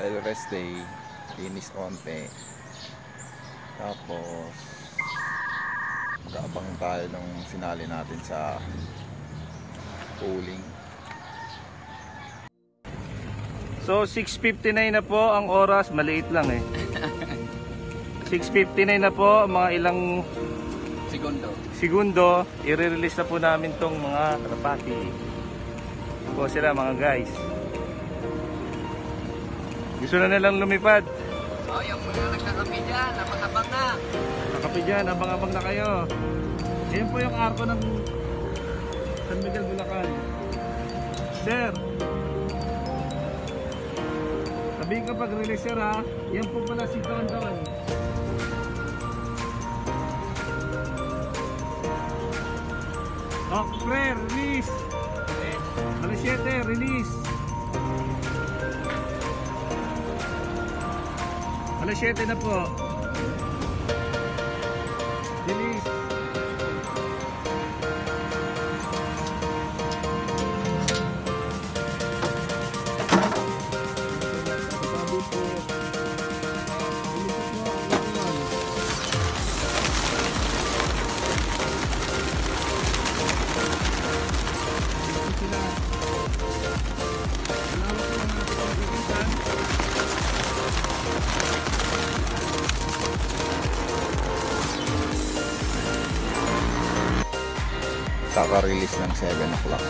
dahil rest day linis konti tapos magkaabang tayo ng sinali natin sa pooling So 6.59 na po ang oras, maliit lang eh. 6.59 na po, mga ilang Segundo. segundo, i-release na po namin tong mga kalapati. Po sila mga guys. Gusto na nilang lumipad. Oh, yung mga nagkakapi dyan, napakabang na. Nakapi dyan, abang-abang na kayo. Yan po yung arko ng San Miguel, Bulacan. Sir, sabihin ka pag release sir ha, yan po pala si Don Don. Oh, pre, release. Alas 7, release. Alas 7 na po. Kaka-release ng 7 o'clock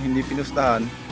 Hindi pinustahan.